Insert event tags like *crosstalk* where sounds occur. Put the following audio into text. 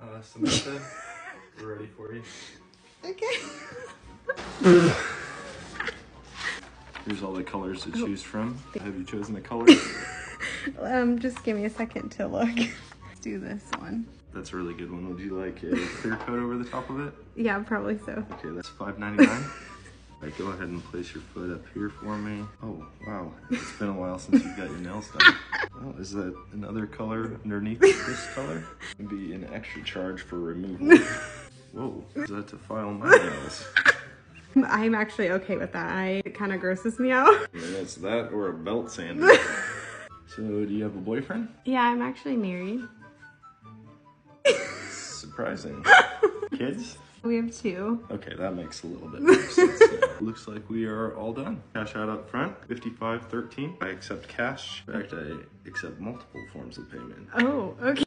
Uh, Samantha, we're ready for you. Okay. Here's all the colors to choose from. Have you chosen a color? *laughs* Um, just give me a second to look. Let's do this one. That's a really good one. Would you like a clear coat over the top of it? Yeah, probably so. Okay, that's $5.99. Go ahead and place your foot up here for me. Oh, wow. It's been a while since you got your nails done. Oh, is that another color underneath this color? It'd be an extra charge for removal. Whoa, is that to file my nails? I'm actually okay with that. I, it kind of grosses me out. Yeah, that's that or a belt sander. *laughs* so, do you have a boyfriend? Yeah, I'm actually married. Surprising. *laughs* Kids? We have two. Okay, that makes a little bit *laughs* more sense. Looks like we are all done. Cash out up front, fifty-five thirteen. I accept cash. In fact, I accept multiple forms of payment. Oh, okay.